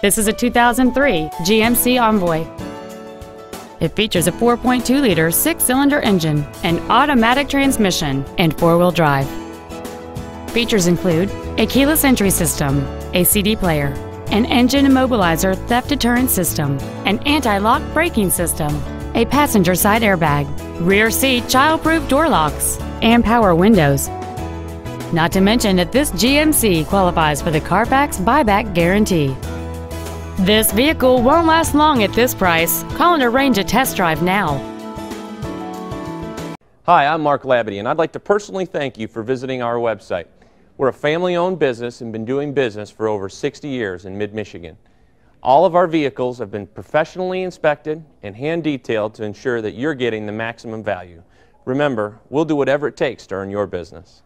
This is a 2003 GMC Envoy. It features a 4.2-liter six-cylinder engine, an automatic transmission, and four-wheel drive. Features include a keyless entry system, a CD player, an engine immobilizer theft deterrent system, an anti-lock braking system, a passenger side airbag, rear seat child-proof door locks, and power windows. Not to mention that this GMC qualifies for the Carfax buyback guarantee. This vehicle won't last long at this price. Call and arrange a test drive now. Hi, I'm Mark Labadie, and I'd like to personally thank you for visiting our website. We're a family-owned business and been doing business for over 60 years in mid-Michigan. All of our vehicles have been professionally inspected and hand detailed to ensure that you're getting the maximum value. Remember, we'll do whatever it takes to earn your business.